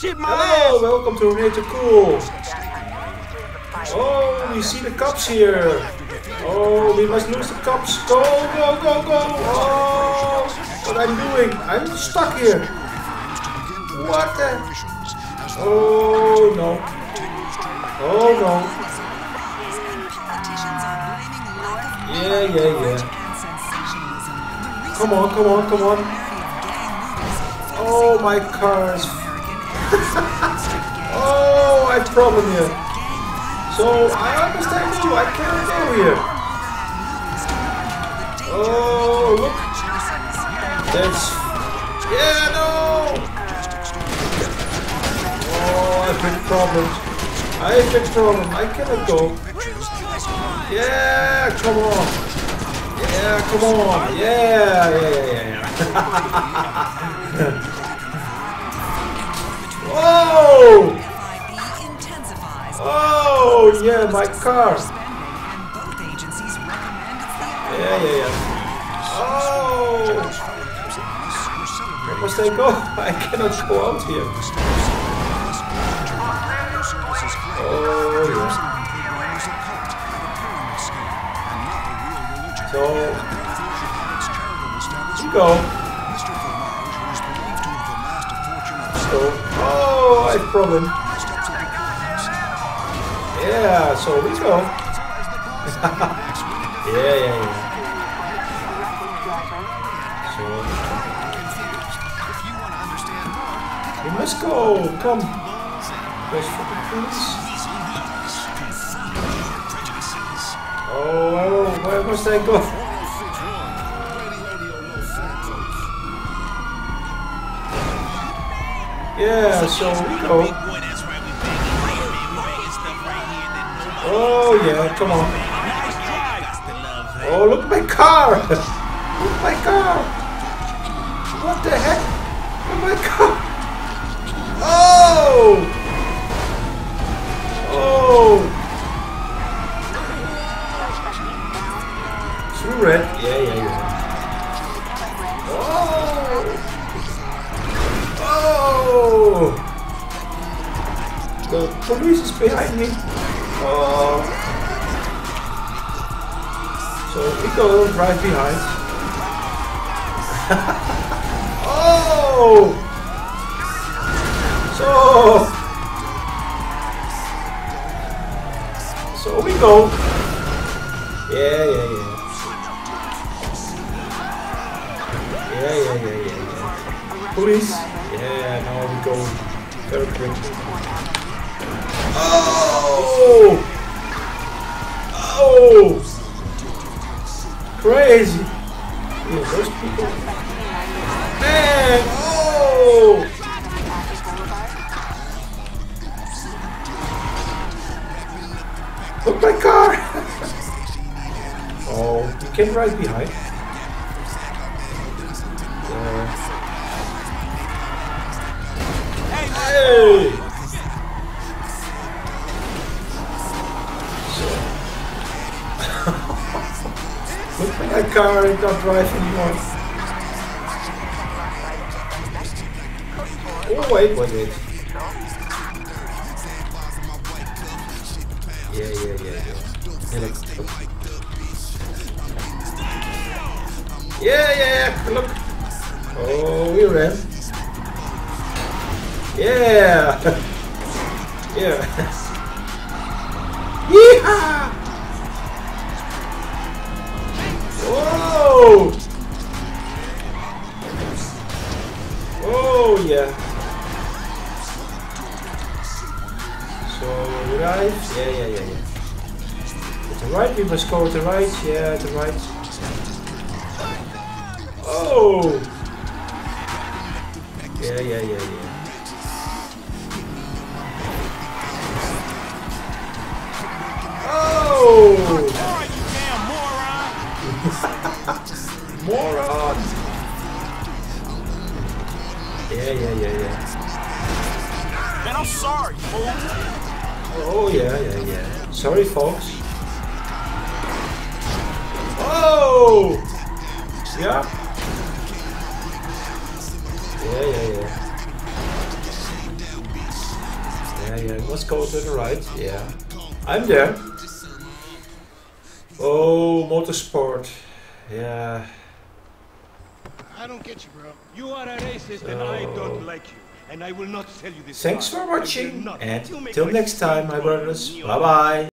Shit, my Hello, ass. welcome to Nature Cool. Oh, we see the cops here. Oh, we must lose the cops. Go, go, go, go. Oh, what I'm doing? I'm stuck here. What the? Oh no. Oh no. Yeah, yeah, yeah. Come on, come on, come on. Oh, my car is. Problem here. So, I understand you. I can't go here. Oh, look. That's. Yeah, no. Oh, I have big problems. I big problem. I cannot go. Yeah, come on. Yeah, come on. Yeah, yeah, yeah, yeah. yeah, my car. Yeah, yeah, yeah. Oh! Where must I go? I cannot go out here. Oh, yeah. So, you go. So, oh, I have problem. Yeah, so we go. yeah, yeah, yeah. So, we must go. Come. Oh, oh, where must I go? Yeah, so we go. Oh yeah, come on. Oh look at my car! look at my car! What the heck? At my car! Oh! Oh! Through red? Yeah, yeah, yeah. Oh! Oh! The police is behind me. Oh! So we go right behind. oh! So. So we go. Yeah, yeah, yeah. Yeah, yeah, yeah, yeah, yeah. Police. Yeah, now we go very quickly. Oh! Oh! Oh! Crazy! Yeah, those people. Man! Oh! Look my car! oh, you can ride behind. Hey! Car, it don't drive anymore. Oh wait, wait, wait. Yeah, yeah, yeah, yeah. Yeah. Yeah, yeah, yeah, look. Oh, we ran. Yeah. yeah. Yeehaw! Oh yeah. So right, yeah, yeah, yeah, yeah. At the right, we must go at the right. Yeah, at the right. Oh! Yeah, yeah, yeah, yeah. Moron! Yeah, yeah, yeah, yeah. Man, I'm sorry, fool. Oh, yeah, yeah, yeah. Sorry, folks. Oh! Yeah? Yeah, yeah, yeah. Yeah, yeah, must go to the right. Yeah. I'm there. Oh, motorsport. Yeah. I don't get you, bro. You are a racist and I don't like you. And I will not sell you this Thanks car. for watching and till next time, my brothers. Bye bye.